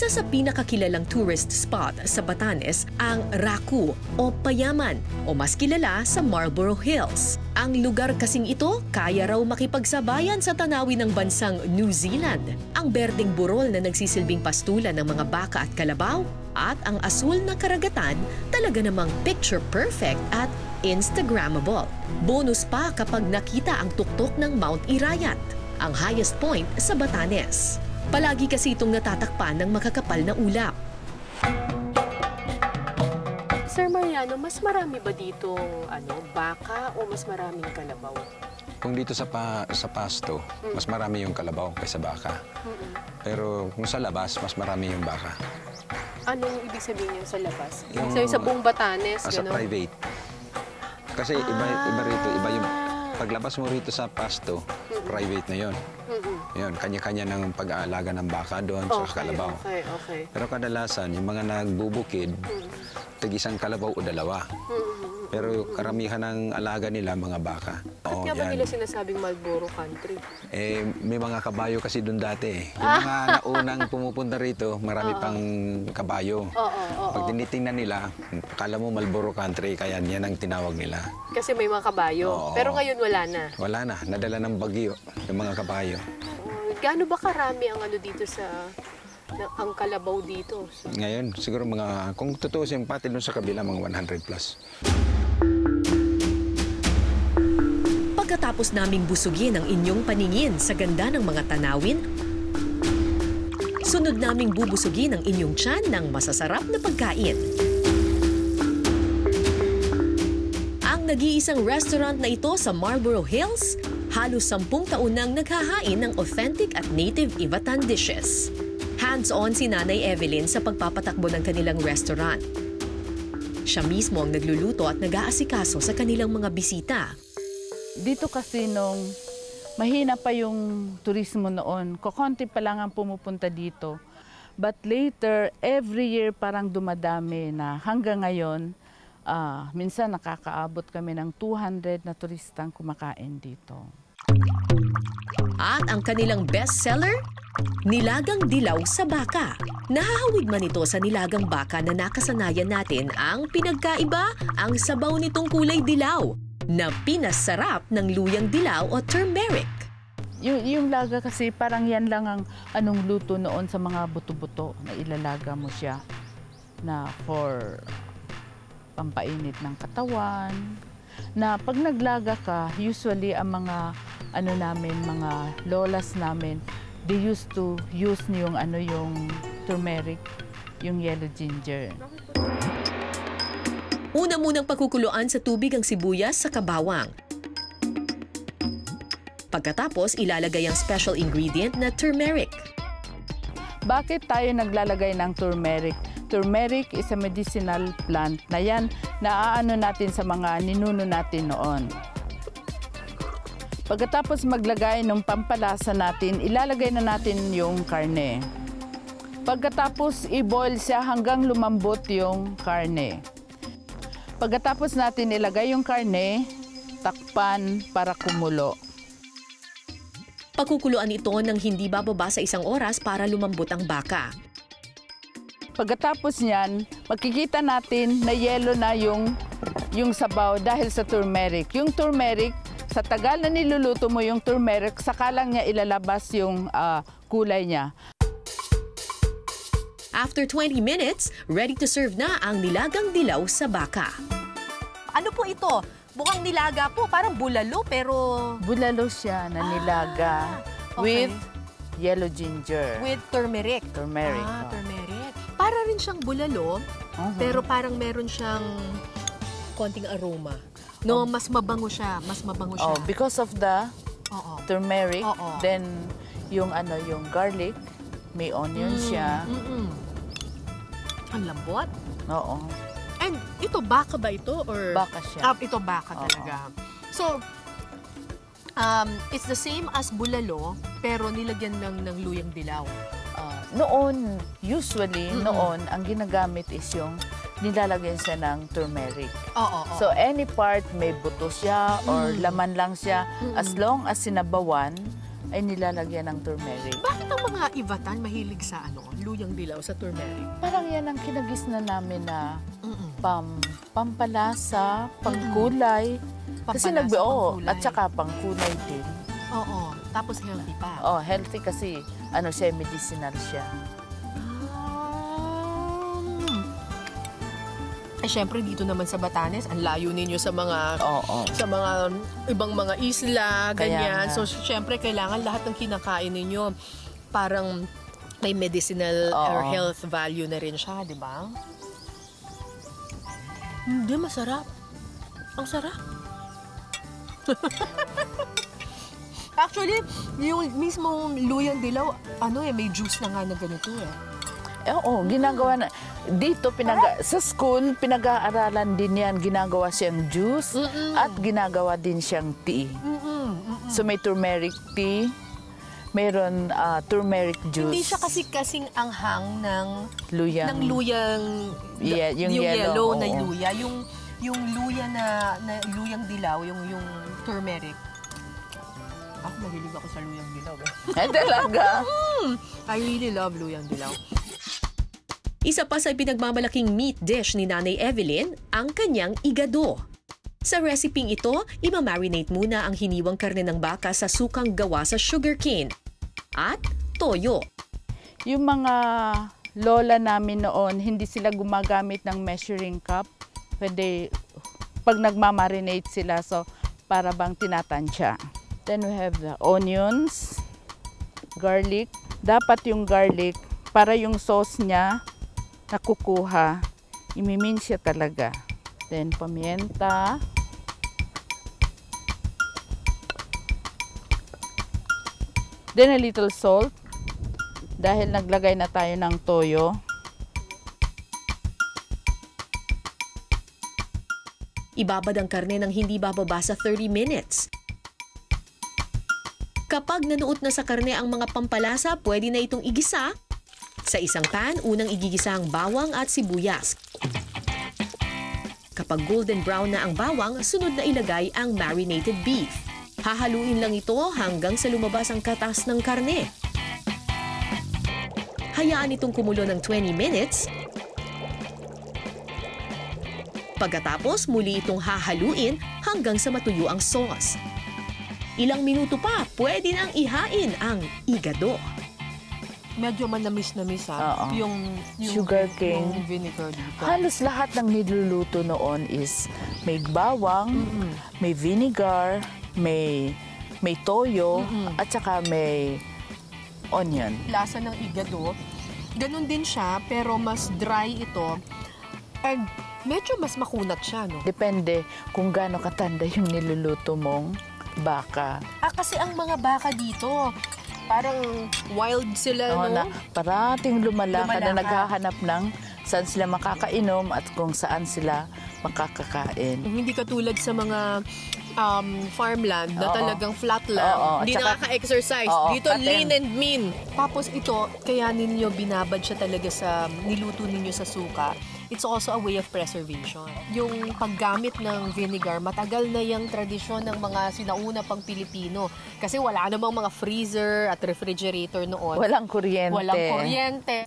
Isa sa pinakakilalang tourist spot sa Batanes ang Raku o Payaman o mas kilala sa Marlborough Hills. Ang lugar kasing ito kaya raw makipagsabayan sa tanawin ng bansang New Zealand. Ang berdeng burol na nagsisilbing pastulan ng mga baka at kalabaw at ang asul na karagatan talaga namang picture perfect at Instagrammable. Bonus pa kapag nakita ang tuktok ng Mount Irayat, ang highest point sa Batanes. Palagi kasi itong natatakpan ng makakapal na ulap. Sir Mariano, mas marami ba dito ano, baka o mas maraming kalabaw? Kung dito sa pa, sa pasto, mas marami yung kalabaw kaysa baka. Pero kung sa labas, mas marami yung baka. Anong ibig sabihin niyan sa labas? Yung- Ibig sabihin sa buong Batanes, Ah, sa gano'n? private. Kasi iba, iba rito, iba yung paglabas mo rito sa pasto, private na yon. Yun, kanya-kanya ng pag-aalaga ng baka doon sa kalabaw. Okay, okay. Pero kadalasan, yung mga nagbubukid, tig isang kalabaw o dalawa. Pero karamihan ng alaga nila, mga baka. Oo, nga ba yan. nila sinasabing Marlboro Country? Eh, may mga kabayo kasi doon dati. eh. Yung Ah. mga naunang pumupunta rito, marami pang kabayo. Oo, oo, Pag tinitingnan nila, akala mo Malboro Country, kaya yan ang tinawag nila. Kasi may mga kabayo. Oo. Pero ngayon wala na. Wala na, nadala ng bagyo yung mga kabayo. Oh, gaano ba karami ang ano dito sa ang kalabaw dito? So, Ngayon, siguro mga, kung tutusin, pati doon sa kabila, mga 100 plus. Pagkatapos naming busugin ang inyong paningin sa ganda ng mga tanawin, sunod naming bubusugin ang inyong tiyan ng masasarap na pagkain. Ang nag-iisang restaurant na ito sa Marlborough Hills, halos sampung taon nang naghahain ng authentic at native Ivatan dishes. Hands-on si Nanay Evelyn sa pagpapatakbo ng kanilang restaurant. Siya mismo ang nagluluto at nag-aasikaso sa kanilang mga bisita. Dito kasi nung mahina pa yung turismo noon, kokonti pa lang ang pumupunta dito. But later, every year parang dumadami na hanggang ngayon, ah, minsan nakakaabot kami ng 200 na turistang kumakain dito. At ang kanilang bestseller, Nilagang Dilaw sa Baka. Nahahawig man ito sa nilagang baka na nakasanayan natin ang pinagkaiba ang sabaw nitong kulay dilaw na pinasarap ng luyang dilaw o turmeric. Yung, yung laga kasi parang yan lang ang anong luto noon sa mga buto-buto na ilalaga mo siya na for pampainit ng katawan. Na pag naglaga ka, usually ang mga ano namin, mga lolas namin, they used to use yung ano yung turmeric, yung yellow ginger. Una munang pagkukuluan sa tubig ang sibuyas sa kabawang. Pagkatapos, ilalagay ang special ingredient na turmeric. Bakit tayo naglalagay ng turmeric? Turmeric is a medicinal plant na yan naaano natin sa mga ninuno natin noon. Pagkatapos maglagay ng pampalasa natin, ilalagay na natin yung karne. Pagkatapos i-boil siya hanggang lumambot yung karne. Pagkatapos natin ilagay yung karne, takpan para kumulo. Pagkukuluan ito ng hindi bababa sa isang oras para lumambot ang baka. Pagkatapos niyan, makikita natin na yelo na yung, yung sabaw dahil sa turmeric. Yung turmeric, sa tagal na niluluto mo yung turmeric, saka lang niya ilalabas yung ah, kulay niya. After 20 minutes, ready to serve na ang nilagang dilaw sa baka. Ano po ito? Mukhang nilaga po, parang bulalo pero Bulalo siya na nilaga okay. with yellow ginger. with turmeric. turmeric. ah, oh. turmeric. Para rin siyang bulalo, Mhm. pero parang meron siyang konting aroma. No, mas mabango siya. Mas mabango siya. Oh, because of the Oo. turmeric, Oo. then yung ano, yung garlic, may onion siya. Mm-mm. Ang lambot. Oo. And ito, baka ba ito? Or... Baka siya. Ah, ito baka Oo. talaga. So, um, it's the same as bulalo, pero nilagyan ng, ng luyang dilaw. Noon, usually, Mm-mm. noon, ang ginagamit is yung nilalagyan siya ng turmeric. Oo, oo. So, any part, may buto siya or Mm. laman lang siya, as long as sinabawan, ay nilalagyan ng turmeric. Bakit ang mga Ivatan mahilig sa ano, luyang dilaw sa turmeric? Parang yan ang kinagis na namin na Mm-mm. pam, pampalasa, pangkulay. Kasi Pampalasa, nagbi, oo, pangkulay. at saka pangkulay din. Oo, tapos healthy pa. Oh, healthy kasi ano siya, medicinal siya. Um, eh, syempre dito naman sa Batanes, ang layo ninyo sa mga Oo. sa mga ibang mga isla, Kaya ganyan. nga. So, syempre, kailangan lahat ng kinakain ninyo parang may medicinal Oo. or health value na rin siya, di ba? Hindi, masarap. Ang sarap. Actually, yung mismong luyang dilaw, ano eh, may juice na nga na ganito eh. Eh, Oo, ginagawa na. Dito, pinaga, sa school, pinag-aaralan din yan. Ginagawa siyang juice Mm-mm. at ginagawa din siyang tea. Mm-mm, mm-mm. So may turmeric tea, mayroon ah, turmeric juice. Hindi siya kasi kasing anghang ng luyang. ng luyang Yeah, yung yellow, yellow, na luya yung yung luya na, na luyang dilaw yung yung turmeric ako mahilig ako sa luyang dilaw eh. Talaga. I really love luyang dilaw Isa pa sa pinagmamalaking meat dish ni Nanay Evelyn, ang kanyang igado. Sa reseping ito, imamarinate muna ang hiniwang karne ng baka sa sukang gawa sa sugarcane at toyo. Yung mga lola namin noon, hindi sila gumagamit ng measuring cup. Pwede, pag nagmamarinate sila, so para bang tinatansya. Then we have the onions, garlic. Dapat yung garlic, para yung sauce niya nakukuha, imimin siya talaga. Then pamienta. Then a little salt dahil naglagay na tayo ng toyo. Ibabad ang karne ng hindi bababa sa 30 minutes. Kapag nanuot na sa karne ang mga pampalasa, pwede na itong igisa. Sa isang pan, unang igigisa ang bawang at sibuyas. Kapag golden brown na ang bawang, sunod na ilagay ang marinated beef. Hahaluin lang ito hanggang sa lumabas ang katas ng karne. Hayaan itong kumulo ng 20 minutes Pagkatapos, muli itong hahaluin hanggang sa matuyo ang sauce. Ilang minuto pa, pwede nang ihain ang igado. medyo manamis-namis ha Oo. yung, yung Sugar yung cane. vinegar dito Halos lahat ng niluluto noon is may bawang, may vinegar, may may toyo, at saka may onion. lasa ng igado ganun din siya pero mas dry ito and medyo mas makunat siya no Depende kung gaano katanda yung niluluto mong baka. Ah, kasi ang mga baka dito, parang wild sila, Oo, no? na parating lumalakad na naghahanap ng saan sila makakainom at kung saan sila makakakain. Hindi katulad sa mga um, farmland na Oo. talagang flat lang. Oo, Hindi tsaka- nakaka-exercise. Oo, Dito, patin. lean and mean. Tapos ito, kaya ninyo binabad siya talaga sa niluto ninyo sa suka. It's also a way of preservation. Yung paggamit ng vinegar, matagal na yung tradisyon ng mga sinauna pang Pilipino. Kasi wala namang mga freezer at refrigerator noon. Walang kuryente. Walang kuryente.